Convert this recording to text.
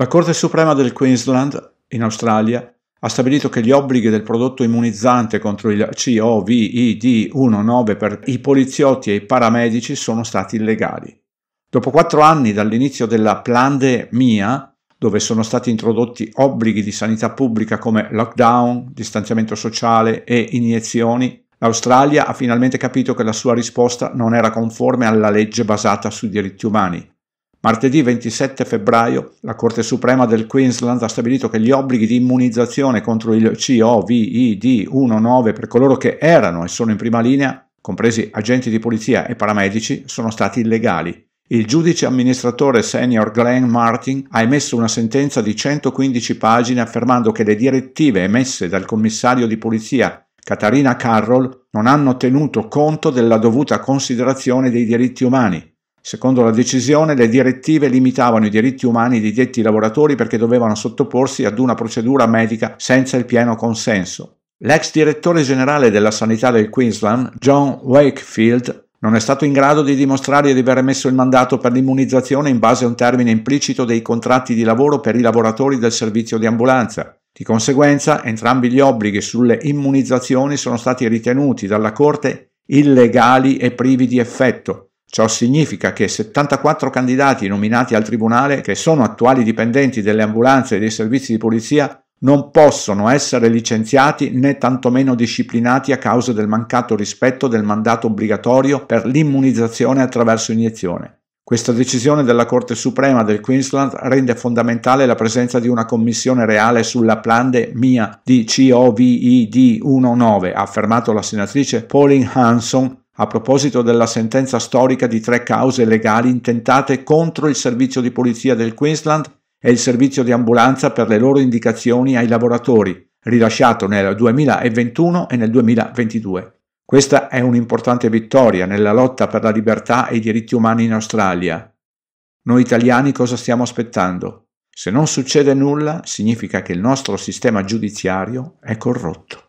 La Corte Suprema del Queensland, in Australia, ha stabilito che gli obblighi del prodotto immunizzante contro il COVID-19 per i poliziotti e i paramedici sono stati illegali. Dopo quattro anni dall'inizio della pandemia, dove sono stati introdotti obblighi di sanità pubblica come lockdown, distanziamento sociale e iniezioni, l'Australia ha finalmente capito che la sua risposta non era conforme alla legge basata sui diritti umani Martedì 27 febbraio la Corte Suprema del Queensland ha stabilito che gli obblighi di immunizzazione contro il COVID-19 per coloro che erano e sono in prima linea, compresi agenti di polizia e paramedici, sono stati illegali. Il giudice amministratore senior Glenn Martin ha emesso una sentenza di 115 pagine affermando che le direttive emesse dal commissario di polizia Katarina Carroll non hanno tenuto conto della dovuta considerazione dei diritti umani Secondo la decisione, le direttive limitavano i diritti umani di detti lavoratori perché dovevano sottoporsi ad una procedura medica senza il pieno consenso. L'ex direttore generale della sanità del Queensland, John Wakefield, non è stato in grado di dimostrare di aver emesso il mandato per l'immunizzazione in base a un termine implicito dei contratti di lavoro per i lavoratori del servizio di ambulanza. Di conseguenza, entrambi gli obblighi sulle immunizzazioni sono stati ritenuti dalla Corte illegali e privi di effetto, Ciò significa che 74 candidati nominati al Tribunale, che sono attuali dipendenti delle ambulanze e dei servizi di polizia, non possono essere licenziati né tantomeno disciplinati a causa del mancato rispetto del mandato obbligatorio per l'immunizzazione attraverso iniezione. Questa decisione della Corte Suprema del Queensland rende fondamentale la presenza di una commissione reale sulla pandemia di COVID-19, ha affermato la senatrice Pauline Hanson a proposito della sentenza storica di tre cause legali intentate contro il servizio di polizia del Queensland e il servizio di ambulanza per le loro indicazioni ai lavoratori, rilasciato nel 2021 e nel 2022. Questa è un'importante vittoria nella lotta per la libertà e i diritti umani in Australia. Noi italiani cosa stiamo aspettando? Se non succede nulla, significa che il nostro sistema giudiziario è corrotto.